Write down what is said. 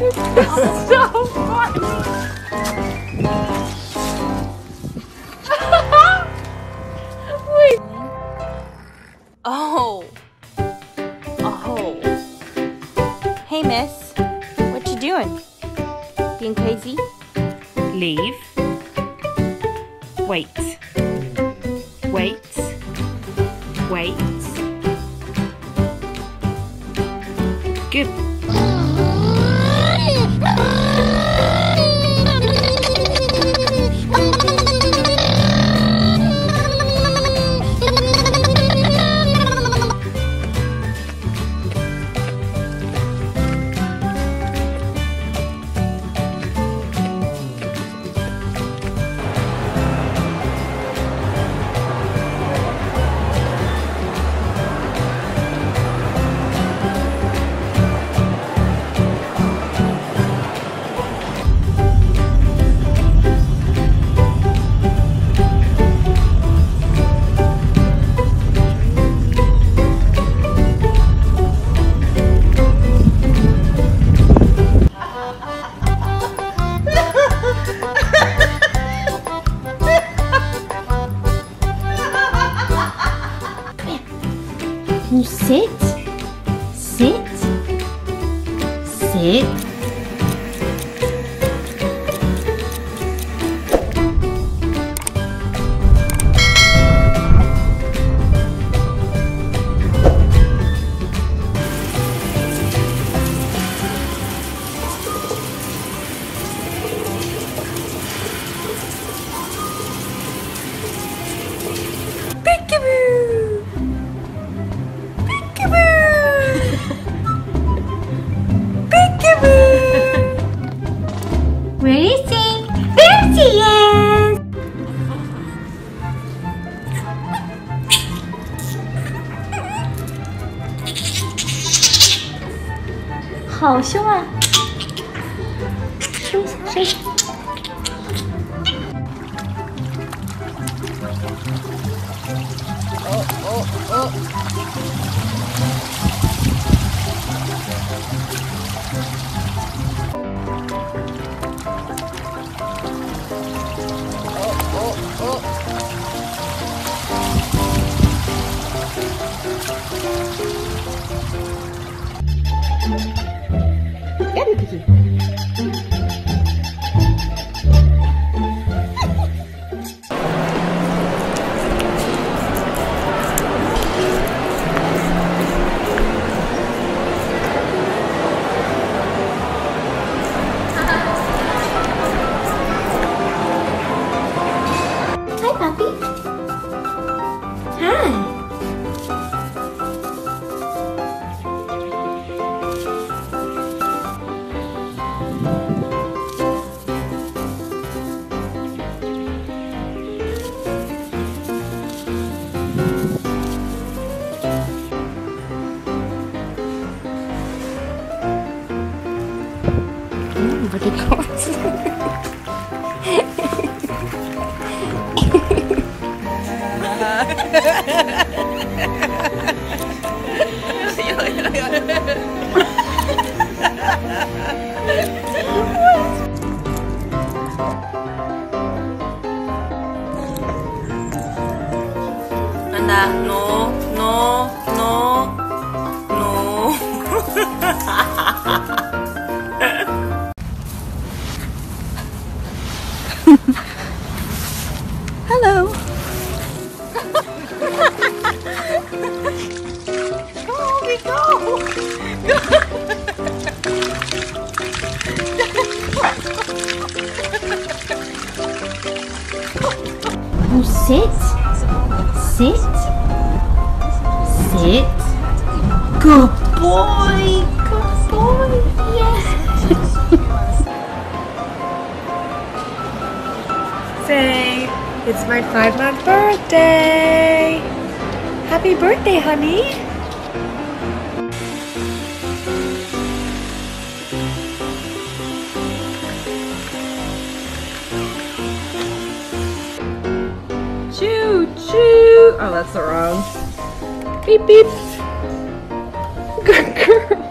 so funny. Wait. Oh. Oh. Hey, miss. What you doing? Being crazy? Leave. Wait. Wait. Wait. Good. Sit? Sit. Sit. 好凶啊。What did you Nanda, no, no, no, no. Hello. go, we go. You sit. Sit. Sit. Good boy. Good boy. Yes. Say, it's my five month birthday. Happy birthday, honey. Choo choo. Oh, that's the wrong. Beep, beep. Good girl.